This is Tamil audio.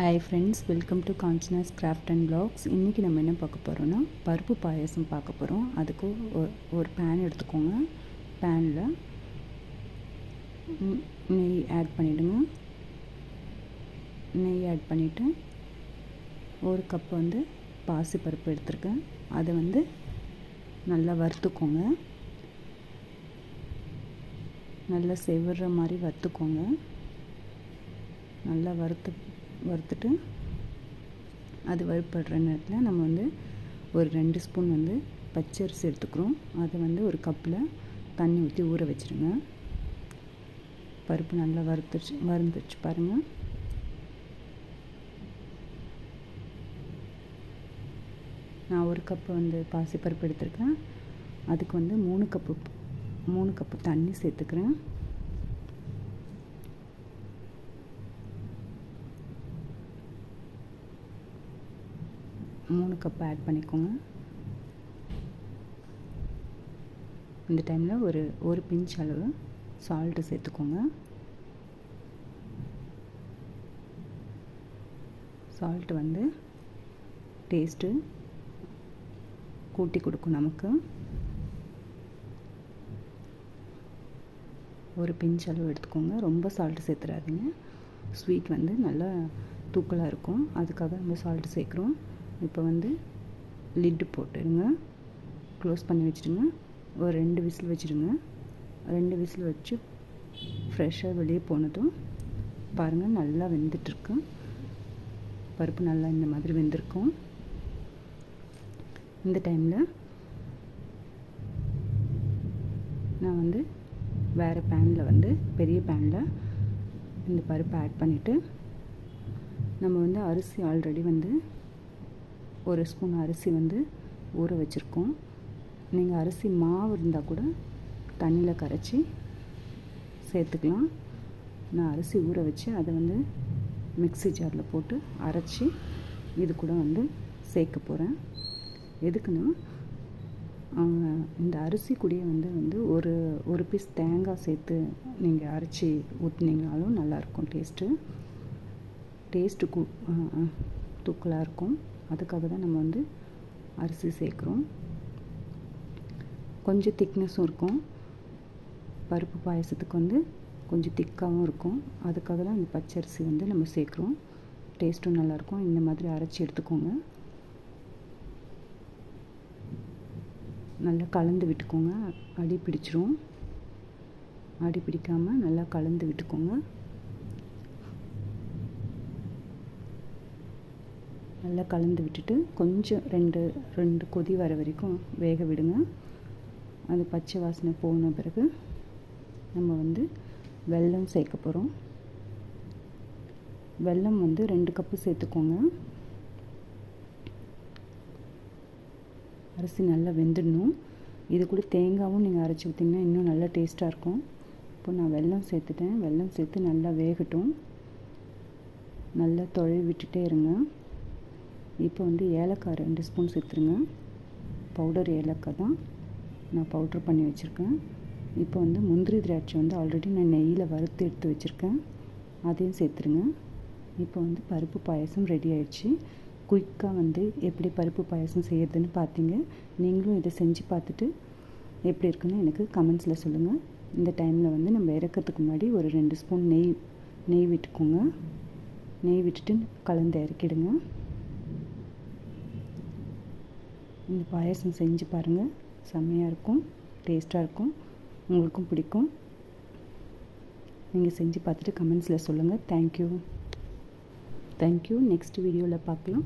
Hi friends welcome to conscious craft and blogs இன்றைக்கி நம்ம என்ன பார்க்க போகிறோன்னா பருப்பு பாயசம் பார்க்க போகிறோம் அதுக்கு ஒரு ஒரு பேன் எடுத்துக்கோங்க. பேனில் நெய் ஆட் பண்ணிவிடுங்க நெய் ஆட் பண்ணிவிட்டு ஒரு கப் வந்து பாசி பருப்பு எடுத்துருக்கேன். அதை வந்து நல்லா வறுத்துக்கோங்க. நல்லா செவிடுற மாதிரி வறுத்துக்கோங்க. நல்லா வறுத்து வறுத்துட்டு அது வறுப்படுற நேரத்தில் நம்ம வந்து ஒரு ரெண்டு ஸ்பூன் வந்து பச்சரிசி எடுத்துக்கிறோம். அதை வந்து ஒரு கப்பில் தண்ணி ஊற்றி ஊற வச்சுருங்க. பருப்பு நல்லா வறுத்துச்சு வறுந்துச்சு பாருங்கள் நான் ஒரு கப்பு வந்து பாசிப்பருப்பு எடுத்துருக்கேன். அதுக்கு வந்து மூணு கப்பு மூணு கப்பு தண்ணி சேர்த்துக்கிறேன். மூணு கப் ஆட் பண்ணிக்கோங்க. இந்த டைமில் ஒரு ஒரு பிஞ்ச் அளவு சால்ட்டு சேர்த்துக்கோங்க. சால்ட்டு வந்து டேஸ்ட்டு கூட்டி கொடுக்கும் நமக்கு. ஒரு பிஞ்ச் அளவு எடுத்துக்கோங்க. ரொம்ப சால்ட்டு சேர்த்துறாதீங்க. ஸ்வீட் வந்து நல்லா தூக்கலாக இருக்கும். அதுக்காக நம்ம சால்ட்டு சேர்க்குறோம். இப்போ வந்து லிட்டு போட்டுடுங்க. க்ளோஸ் பண்ணி வச்சுடுங்க. ஒரு ரெண்டு விசில் வச்சுடுங்க. ரெண்டு விசில் வச்சு ஃப்ரெஷ்ஷாக வெளியே போனதும் பாருங்கள் நல்லா வெந்துட்டுருக்கு. பருப்பு நல்லா இந்த மாதிரி வெந்திருக்கும். இந்த டைமில் நான் வந்து வேறு பேனில் வந்து பெரிய பேனில் இந்த பருப்பை ஆட் பண்ணிவிட்டு நம்ம வந்து அரிசி ஆல்ரெடி வந்து ஒரு ஸ்பூன் அரிசி வந்து ஊற வச்சுருக்கோம். நீங்கள் அரிசி மாவு இருந்தால் கூட தண்ணியில் கரைச்சி சேர்த்துக்கலாம். நான் அரிசி ஊற வச்சு அதை வந்து மிக்ஸி ஜாரில் போட்டு அரைச்சி இது கூட வந்து சேர்க்க போகிறேன் எதுக்குன்னா இந்த அரிசி கூடயே வந்து வந்து ஒரு ஒரு பீஸ் தேங்காய் சேர்த்து நீங்கள் அரைச்சி ஊற்றினீங்கனாலும் நல்லாயிருக்கும் டேஸ்ட்டு டேஸ்ட்டு கூ தூக்கலாக இருக்கும். அதுக்காக தான் நம்ம வந்து அரிசி சேர்க்குறோம். கொஞ்சம் திக்னஸும் இருக்கும். பருப்பு பாயசத்துக்கு வந்து கொஞ்சம் திக்காகவும் இருக்கும். அதுக்காக தான் இந்த பச்சரிசி வந்து நம்ம சேர்க்குறோம். டேஸ்ட்டும் நல்லாயிருக்கும். இந்த மாதிரி அரைச்சி எடுத்துக்கோங்க. நல்லா கலந்து விட்டுக்கோங்க. அடி பிடிச்சிரும். அடி பிடிக்காமல் நல்லா கலந்து விட்டுக்கோங்க. நல்லா கலந்து விட்டுட்டு கொஞ்சம் ரெண்டு ரெண்டு கொதி வர வரைக்கும் வேக விடுங்க. அது பச்சை வாசனை போன பிறகு நம்ம வந்து வெல்லம் சேர்க்க போகிறோம் வெல்லம் வந்து ரெண்டு கப்பு சேர்த்துக்கோங்க. அரிசி நல்லா வெந்துடணும். இது கூட தேங்காயும் நீங்கள் அரைச்சி விட்டிங்கன்னா இன்னும் நல்லா டேஸ்ட்டாக இருக்கும். இப்போ நான் வெல்லம் சேர்த்துட்டேன். வெல்லம் சேர்த்து நல்லா வேகட்டும். நல்லா தொழில் விட்டுட்டே இருங்க. இப்போ வந்து ஏலக்காய் ரெண்டு ஸ்பூன் சேர்த்துருங்க. பவுடர் ஏலக்காய் தான் நான் பவுட்ரு பண்ணி வச்சுருக்கேன். இப்போ வந்து முந்திரி திராட்சை வந்து ஆல்ரெடி நான் நெய்யில் வறுத்து எடுத்து வச்சுருக்கேன். அதையும் சேர்த்துருங்க. இப்போ வந்து பருப்பு பாயசம் ரெடி ஆயிடுச்சு. குயிக்காக வந்து எப்படி பருப்பு பாயசம் செய்யறதுன்னு பார்த்தீங்க நீங்களும் இதை செஞ்சு பார்த்துட்டு எப்படி இருக்குன்னு எனக்கு கமெண்ட்ஸில் சொல்லுங்கள் இந்த டைமில் வந்து நம்ம இறக்கிறதுக்கு முன்னாடி ஒரு ரெண்டு ஸ்பூன் நெய் நெய் விட்டுக்கோங்க. நெய் விட்டுட்டு கலந்து இறக்கிடுங்க. இந்த பாயசம் செஞ்சு பாருங்கள் செம்மையாக இருக்கும். டேஸ்ட்டாக இருக்கும். உங்களுக்கும் பிடிக்கும். நீங்கள் செஞ்சு பார்த்துட்டு கமெண்ட்ஸில் சொல்லுங்கள் தேங்க்யூ தேங்க்யூ நெக்ஸ்ட் வீடியோவில் பார்க்கலாம்.